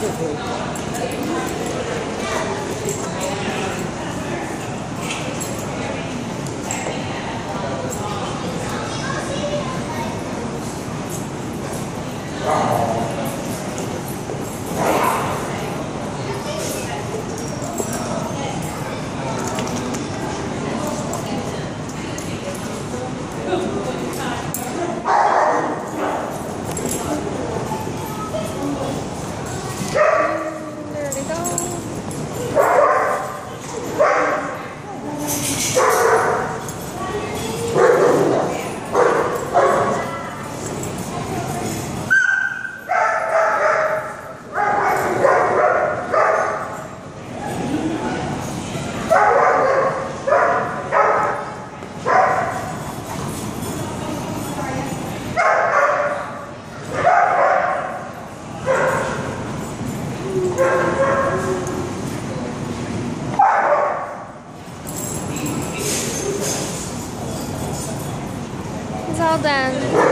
ハハハハ。It's all done.